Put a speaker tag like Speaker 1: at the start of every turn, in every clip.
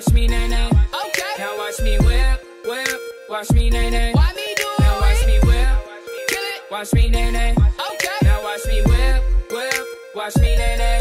Speaker 1: watch me nay nay.
Speaker 2: Okay.
Speaker 1: Now watch me whip, whip. Watch me nay nay.
Speaker 2: Why me do
Speaker 1: Now watch me whip,
Speaker 2: Kill it.
Speaker 1: watch me nay nay.
Speaker 2: Okay.
Speaker 1: Now watch me whip, whip. Watch me nay nay.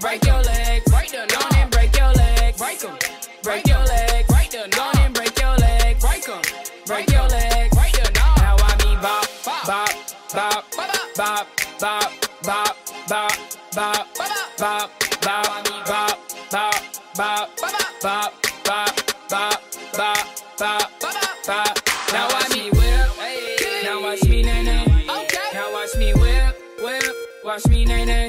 Speaker 1: Break your legs,
Speaker 2: Break the
Speaker 1: Go on
Speaker 2: knob.
Speaker 1: and break your legs,
Speaker 2: Break 'em.
Speaker 1: break your legs,
Speaker 2: Break the
Speaker 1: Go on
Speaker 2: knob.
Speaker 1: and break your legs,
Speaker 2: Break 'em.
Speaker 1: break your legs.
Speaker 2: Break the knob.
Speaker 1: Now I me bop,
Speaker 2: Bop.
Speaker 1: bop, bop,
Speaker 2: Bop,
Speaker 1: bop, bop, bop, bop, bop, I bop, bop, bop,
Speaker 2: Bop,
Speaker 1: bop, bop, bop, bop, bop,
Speaker 2: Bop,
Speaker 1: bop. Now watch me whip, now watch me nay nay. Now watch me whip, whip, watch me nay nay.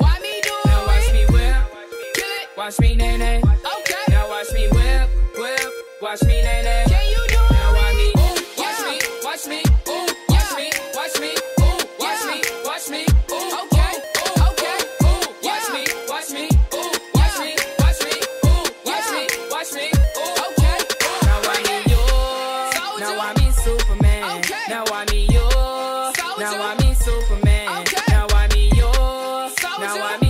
Speaker 1: Watch me nay nay.
Speaker 2: Okay.
Speaker 1: Now watch me whip, whip, watch me nay nay.
Speaker 2: Can you do it?
Speaker 1: Now watch me,
Speaker 2: Ooh,
Speaker 1: watch
Speaker 2: yeah.
Speaker 1: me, watch me, ooh, watch
Speaker 2: Yeah.
Speaker 1: me, watch me, ooh, watch
Speaker 2: Yeah.
Speaker 1: me, watch me, ooh,
Speaker 2: Okay.
Speaker 1: ooh,
Speaker 2: Okay.
Speaker 1: ooh, watch me, watch me, ooh, watch me, watch me, ooh, watch me, watch me, ooh,
Speaker 2: Okay.
Speaker 1: ooh. Now I me yo,
Speaker 2: Soldier.
Speaker 1: now I me Superman.
Speaker 2: Okay.
Speaker 1: Now I me yo,
Speaker 2: Soldier.
Speaker 1: now I me Superman.
Speaker 2: Okay.
Speaker 1: Now I me yo,
Speaker 2: Soldier.
Speaker 1: now I me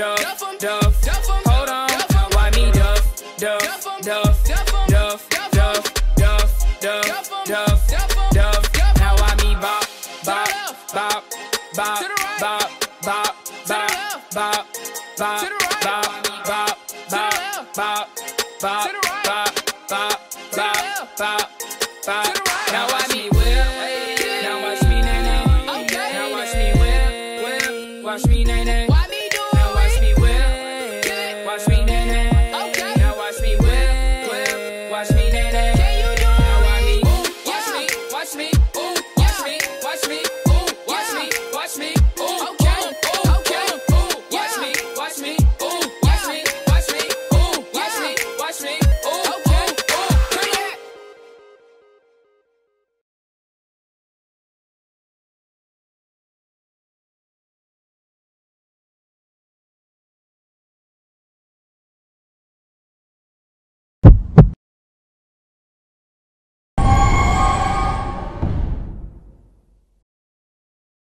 Speaker 1: Duff, Duff,
Speaker 2: Duff 'em.
Speaker 1: Duff,
Speaker 2: Duff 'em.
Speaker 1: Hold on, now why me Duff, Duff,
Speaker 2: Duff.
Speaker 1: Duff,
Speaker 2: Duff.
Speaker 1: Duff,
Speaker 2: Duff.
Speaker 1: Duff, Duff, Duff,
Speaker 2: Duff 'em.
Speaker 1: Duff,
Speaker 2: Duff 'em.
Speaker 1: Duff.
Speaker 2: Duff 'em.
Speaker 1: Now why me bop, bop, bop, bop,
Speaker 2: To the right.
Speaker 1: bop, bop, bop, bop, bop,
Speaker 2: To the right.
Speaker 1: bop, bop, bop,
Speaker 2: left.
Speaker 1: bop, bop,
Speaker 2: To the right.
Speaker 1: bop, bop,